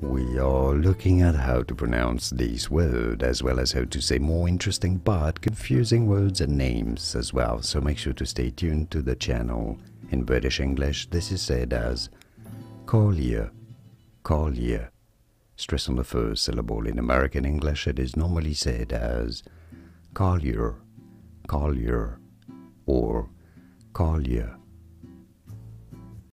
we are looking at how to pronounce this word as well as how to say more interesting but confusing words and names as well. So make sure to stay tuned to the channel. In British English, this is said as collier, collier. Stress on the first syllable. In American English, it is normally said as collier, collier, or collier.